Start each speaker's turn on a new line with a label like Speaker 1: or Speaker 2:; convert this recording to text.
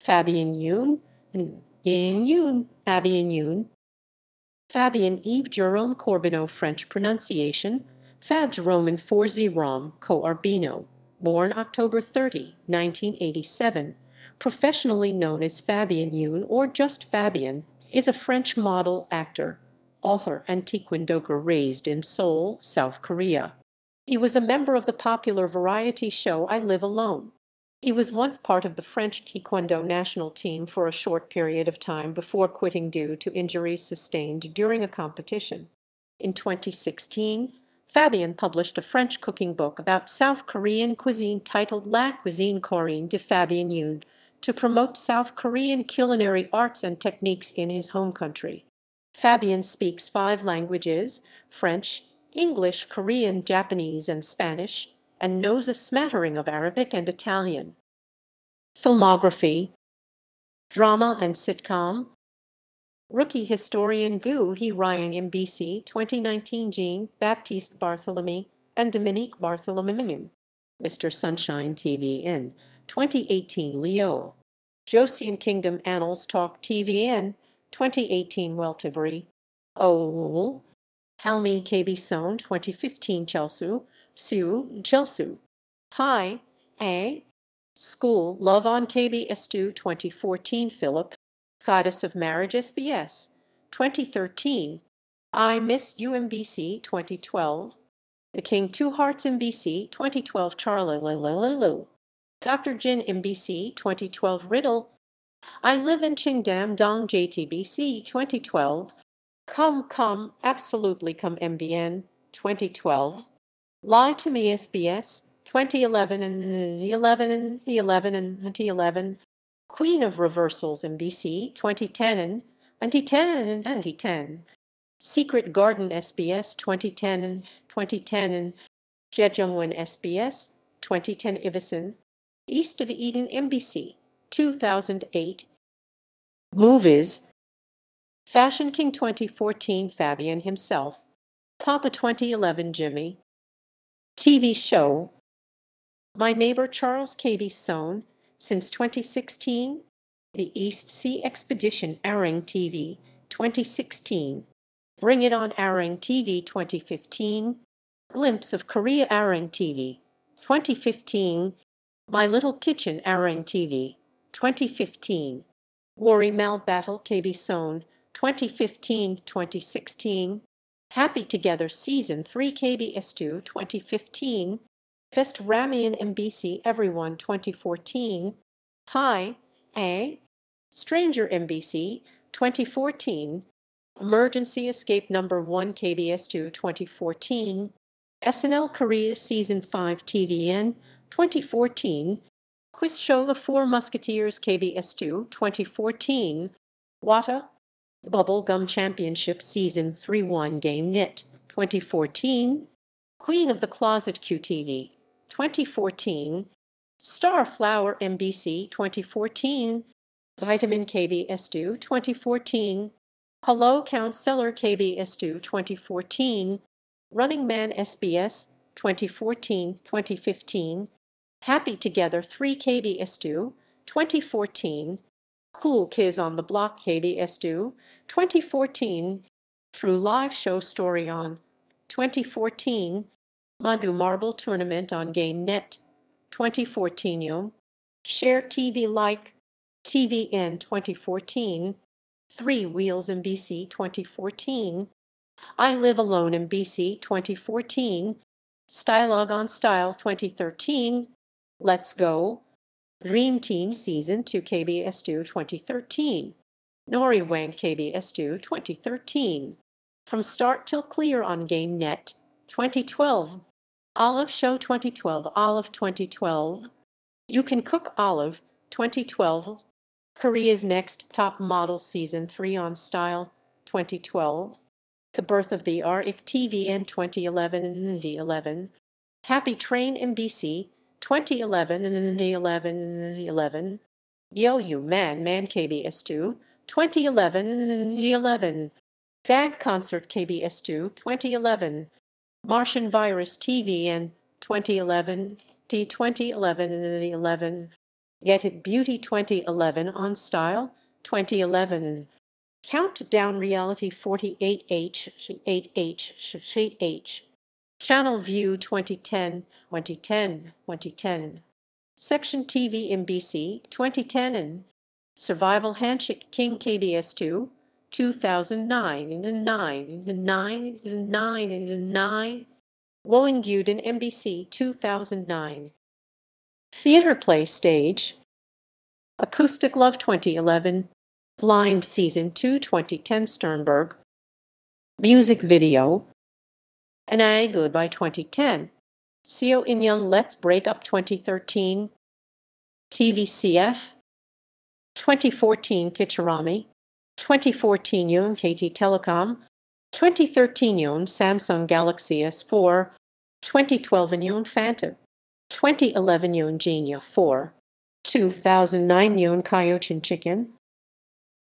Speaker 1: Fabien Yoon, Yin Yoon, Fabien Yoon. Fabien Yves Jerome Corbineau French pronunciation, Fabs Roman 4Z Rom Co Arbino, born October 30, 1987, professionally known as Fabien Yoon or just Fabien, is a French model, actor, author and taekwondoka raised in Seoul, South Korea. He was a member of the popular variety show I Live Alone. He was once part of the French Taekwondo national team for a short period of time before quitting due to injuries sustained during a competition. In 2016, Fabien published a French cooking book about South Korean cuisine titled La Cuisine Coréenne de Fabien Yoon to promote South Korean culinary arts and techniques in his home country. Fabien speaks five languages, French, English, Korean, Japanese, and Spanish, and knows a smattering of Arabic and Italian. Filmography Drama and sitcom. Rookie historian Gu He Ryang MBC 2019 Jean Baptiste Bartholomew and Dominique Barthélemy Mr. Sunshine TVN 2018 Leo. Joseon Kingdom Annals Talk TVN 2018 Weltevree Oh Halmi KB Sohn 2015 Chelsea Sue, Chelsea. Hi, A. School, Love on KBS2 2014 Philip, Goddess of Marriage SBS 2013 I Miss UMBC 2012 The King Two Hearts MBC 2012 Charlie Dr. Jin MBC 2012 Riddle I Live in Qingdam Dong JTBC 2012 Come Come Absolutely Come MBN 2012 Lie to Me SBS 2011 and 11 and 11 and 2011 Queen of Reversals MBC 2010 and 2010 and 2010 Secret Garden SBS 2010 and 2010 and Jejungwon SBS 2010 Ivison East of Eden MBC 2008 Movies. Fashion King 2014 Fabien himself. Papa 2011 Jimmy TV show My Neighbor Charles KB Sohn since 2016 The East Sea Expedition airing TV 2016 Bring It On airing TV 2015 Glimpse of Korea airing TV 2015 My Little Kitchen airing TV 2015 Worry Mal Battle KB Sohn 2015-2016 Happy Together Season 3 KBS2 2015 Best Ramian MBC Everyone 2014 Hi, A. Stranger MBC 2014 Emergency Escape Number 1 KBS2 2014 SNL Korea Season 5 TVN 2014 Quiz Show The Four Musketeers KBS2 2014 Wata Bubble Gum Championship Season 3-1 Game Knit. 2014 Queen of the Closet QTV 2014 Star Flower MBC 2014 Vitamin KBS2 2014 Hello Counselor KBS2 2014 Running Man SBS 2014-2015 Happy Together 3 KBS2 2014 Cool Kids on the Block KBS2 2014 through Live Show Story on 2014 Madu Marble Tournament on Game Net 2014 Yo Share TV Like TVN 2014 Three Wheels in BC 2014 I Live Alone in BC 2014 Stylog on Style 2013 Let's Go Dream Team Season 2 KBS2 2013 Nori Wang KBS2 2013 From Start Till Clear on Game Net 2012 Olive Show 2012 Olive 2012 You Can Cook Olive 2012 Korea's Next Top Model Season 3 on Style 2012 The Birth of the RIC TVN 2011 and 11 Happy Train MBC 2011 and 11 and 11 Yo You Man Man KBS2 2011 and 11 Gag Concert KBS2 2011 Martian Virus TV TVN 2011 D 2011 and 11 Get It Beauty 2011 on Style 2011 Countdown Reality 48H 8H 8H Channel View 2010 2010 2010 Section TV NBC 2010 and Survival Handshake King KBS2 2009 and 9 and 9 and 9 and 9 Wollinguden NBC 2009 Theatre Play Stage Acoustic Love 2011 Blind Season 2 2010 Sternberg. Music Video An I Goodbye 2010 Seo In Young Let's Break Up 2013 TVCF 2014 Kitcharami 2014 Yoon KT Telecom 2013 Yoon Samsung Galaxy S4 2012 Yoon Phantom 2011 Yoon Genia 4 2009 Yoon Chin Chicken